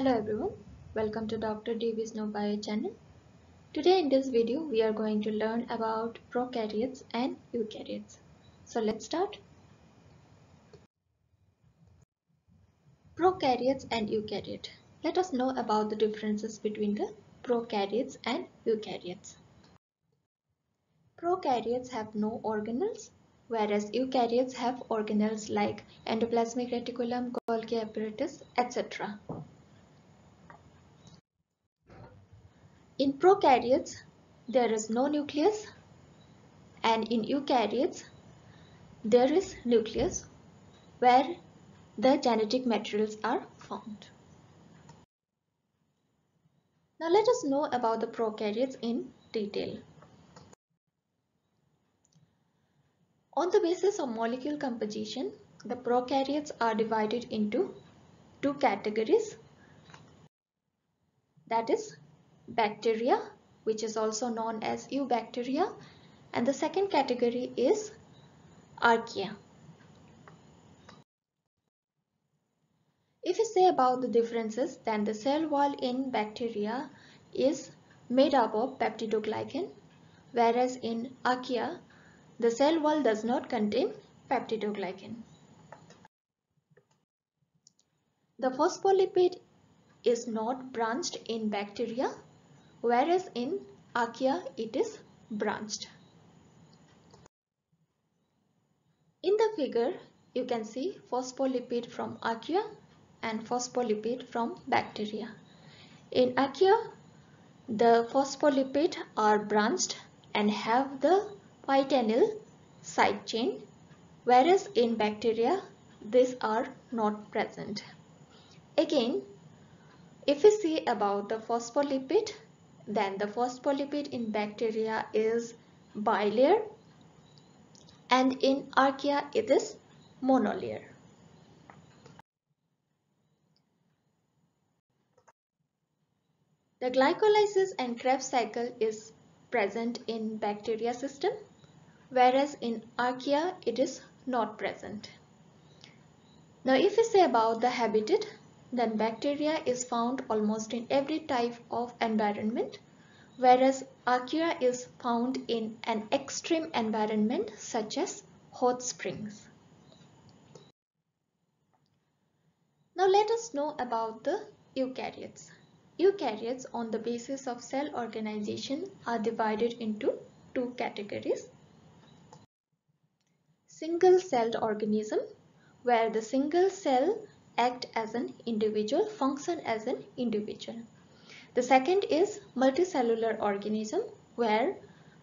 Hello everyone, welcome to Dr. Davis KnowBio channel. Today in this video we are going to learn about prokaryotes and eukaryotes. So let's start. Prokaryotes and eukaryote. Let us know about the differences between the prokaryotes and eukaryotes. Prokaryotes have no organelles whereas eukaryotes have organelles like endoplasmic reticulum, Golgi apparatus, etc. In prokaryotes, there is no nucleus and in eukaryotes, there is nucleus where the genetic materials are found. Now let us know about the prokaryotes in detail. On the basis of molecule composition, the prokaryotes are divided into two categories that is bacteria which is also known as eubacteria and the second category is archaea. If we say about the differences then the cell wall in bacteria is made up of peptidoglycan whereas in archaea the cell wall does not contain peptidoglycan. The phospholipid is not branched in bacteria whereas in archaea it is branched. In the figure you can see phospholipid from archaea and phospholipid from bacteria. In archaea the phospholipid are branched and have the phytanyl side chain whereas in bacteria these are not present. Again if we see about the phospholipid then the phospholipid in bacteria is bilayer and in archaea it is monolayer. The glycolysis and Krebs cycle is present in bacteria system whereas in archaea it is not present. Now if we say about the habitat then bacteria is found almost in every type of environment whereas archaea is found in an extreme environment such as hot springs. Now let us know about the eukaryotes. Eukaryotes on the basis of cell organization are divided into two categories. Single-celled organism where the single cell act as an individual, function as an individual. The second is multicellular organism where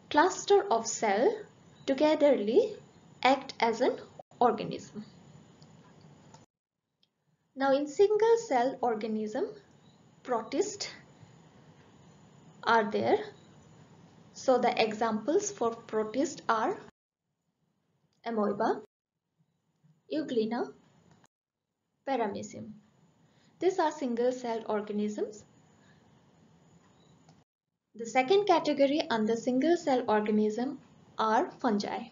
cluster of cell togetherly act as an organism. Now in single cell organism, protists are there. So the examples for protists are amoeba, euglena, paramecium. These are single-celled organisms. The second category under single-cell organism are fungi.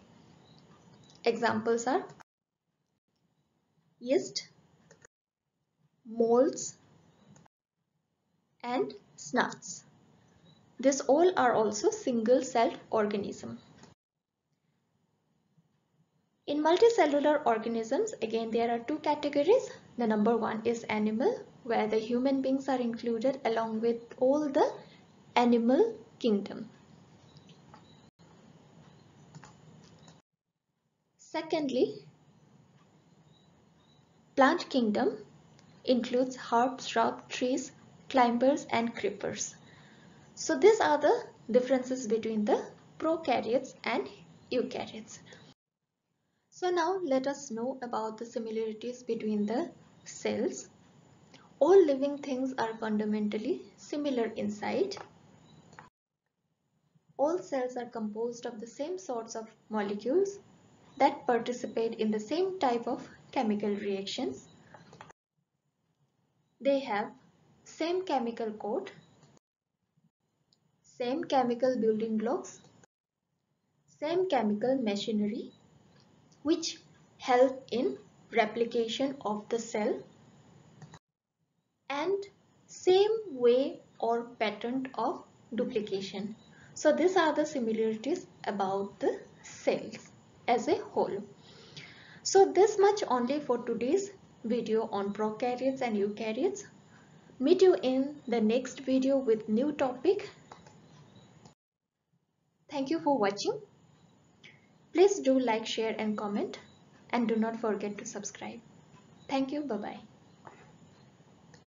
Examples are yeast, molds, and smuts. These all are also single-celled organism. In multicellular organisms, again there are two categories. The number one is animal, where the human beings are included along with all the animal kingdom. Secondly, plant kingdom includes herbs, shrubs, trees, climbers and creepers. So these are the differences between the prokaryotes and eukaryotes. So now let us know about the similarities between the cells. All living things are fundamentally similar inside. All cells are composed of the same sorts of molecules that participate in the same type of chemical reactions. They have same chemical code, same chemical building blocks, same chemical machinery which help in replication of the cell and same way or pattern of duplication. So these are the similarities about the cells as a whole. So this much only for today's video on prokaryotes and eukaryotes. Meet you in the next video with new topic. Thank you for watching. Please do like, share and comment and do not forget to subscribe. Thank you. Bye-bye.